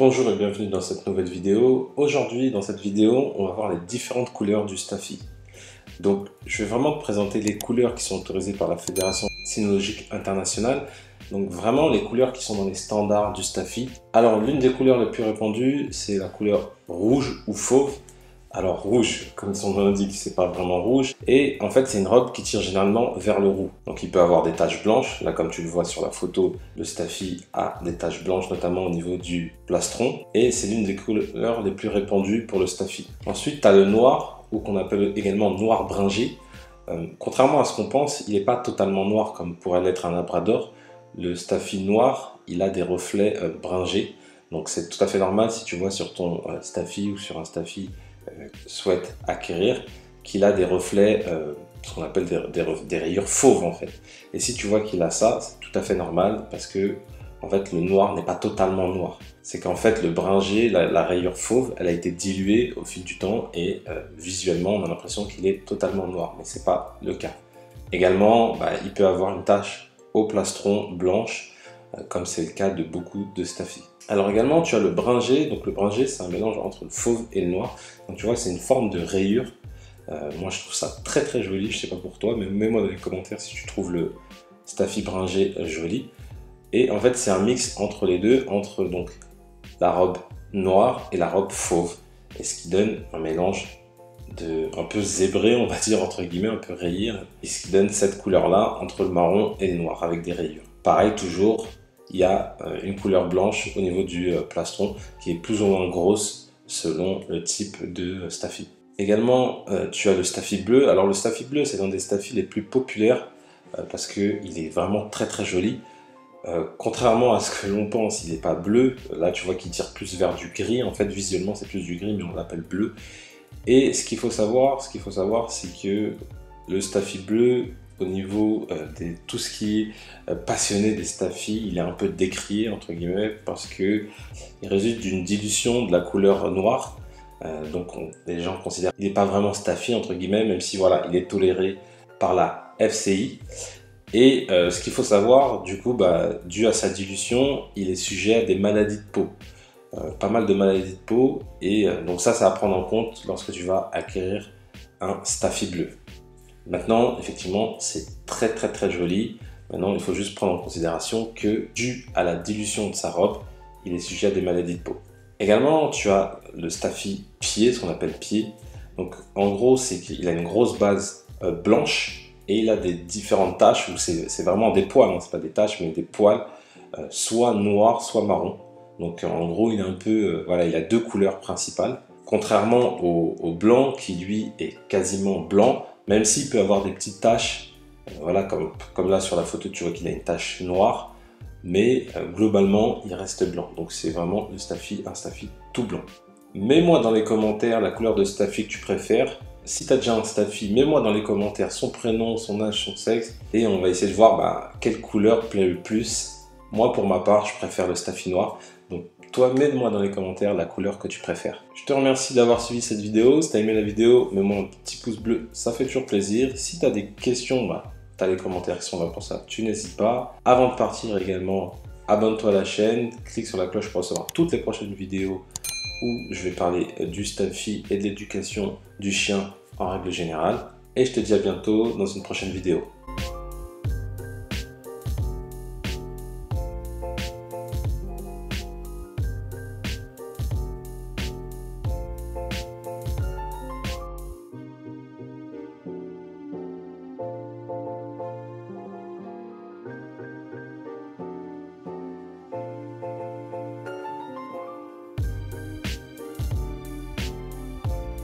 Bonjour et bienvenue dans cette nouvelle vidéo. Aujourd'hui, dans cette vidéo, on va voir les différentes couleurs du Staffy. Donc, je vais vraiment te présenter les couleurs qui sont autorisées par la Fédération Cynologique Internationale. Donc, vraiment les couleurs qui sont dans les standards du Staffy. Alors, l'une des couleurs les plus répandues, c'est la couleur rouge ou fauve. Alors rouge, comme son nom l'indique, c'est pas vraiment rouge. Et en fait, c'est une robe qui tire généralement vers le roux. Donc il peut avoir des taches blanches. Là, comme tu le vois sur la photo, le Staffy a des taches blanches, notamment au niveau du plastron. Et c'est l'une des couleurs les plus répandues pour le Staffy. Ensuite, tu as le noir, ou qu'on appelle également noir bringé. Euh, contrairement à ce qu'on pense, il n'est pas totalement noir comme pourrait l'être un labrador. Le Staffy noir, il a des reflets euh, bringés. Donc c'est tout à fait normal si tu vois sur ton euh, Staffy ou sur un Staffy souhaite acquérir, qu'il a des reflets, euh, ce qu'on appelle des, rayures fauves en fait. Et si tu vois qu'il a ça, c'est tout à fait normal parce que en fait le noir n'est pas totalement noir. C'est qu'en fait le bringé, la, rayure fauve, elle a été diluée au fil du temps et euh, visuellement on a l'impression qu'il est totalement noir, mais c'est pas le cas. Également, bah, il peut avoir une tache au plastron blanche, comme c'est le cas de beaucoup de staffy. Alors également, tu as le bringé. Donc le bringé, c'est un mélange entre le fauve et le noir. Donc tu vois, c'est une forme de rayure. Euh, moi, je trouve ça très très joli. Je sais pas pour toi, mais mets-moi dans les commentaires si tu trouves le Staffy bringé joli. Et en fait, c'est un mix entre les deux, entre donc la robe noire et la robe fauve. Et ce qui donne un mélange de un peu zébré, on va dire entre guillemets, un peu rayé. Et ce qui donne cette couleur-là entre le marron et le noir avec des rayures. Pareil, toujours il y a euh, une couleur blanche au niveau du euh, plastron qui est plus ou moins grosse selon le type de euh, staffy. Également, tu as le staffy bleu. Alors le staffy bleu, c'est l'un des staffy les plus populaires parce qu'il est vraiment très très joli. contrairement à ce que l'on pense, il n'est pas bleu. Là, tu vois qu'il tire plus vers du gris. En fait, visuellement, c'est plus du gris, mais on l'appelle bleu. Et ce qu'il faut savoir, ce qu'il faut savoir, c'est que le staffy bleu, au niveau euh, de tout ce qui est euh, passionné des staffy, il est un peu décrié entre guillemets parce que il résulte d'une dilution de la couleur noire. Euh, donc les gens considèrent qu'il n'est pas vraiment staffy entre guillemets, même si voilà, il est toléré par la FCI. Et ce qu'il faut savoir, du coup, bah, dû à sa dilution, il est sujet à des maladies de peau. pas mal de maladies de peau. Et donc ça, c'est à prendre en compte lorsque tu vas acquérir un staffy bleu. Maintenant, effectivement, c'est très très très joli. Maintenant, il faut juste prendre en considération que, dû à la dilution de sa robe, il est sujet à des maladies de peau. Également, tu as le staffy pied, ce qu'on appelle pied. Donc, en gros, c'est qu'il a une grosse base euh, blanche et il a des différentes taches où c'est vraiment des poils, hein, c'est pas des taches, mais des poils, euh, soit noirs, soit marron. Donc, en gros, il a un peu, euh, voilà, il a deux couleurs principales. Contrairement au blanc qui lui est quasiment blanc, même s'il peut avoir des petites taches, euh, voilà, comme, là sur la photo, tu vois qu'il a une tache noire, mais euh, globalement, il reste blanc. Donc c'est vraiment le Staffy, un Staffy tout blanc. Mets-moi dans les commentaires la couleur de Staffy que tu préfères. Si tu as déjà un Staffy, mets-moi dans les commentaires son prénom, son âge, son sexe, et on va essayer de voir bah, quelle couleur plaît le plus. Moi, pour ma part, je préfère le Staffy noir. Toi, mets-moi dans les commentaires la couleur que tu préfères. Je te remercie d'avoir suivi cette vidéo. Si tu as aimé la vidéo, mets-moi un petit pouce bleu, ça fait toujours plaisir. Si tu as des questions, bah, tu as les commentaires qui sont là pour ça, tu n'hésites pas. Avant de partir également, abonne-toi à la chaîne, clique sur la cloche pour recevoir toutes les prochaines vidéos où je vais parler du staffy et de l'éducation du chien en règle générale. Et je te dis à bientôt dans une prochaine vidéo.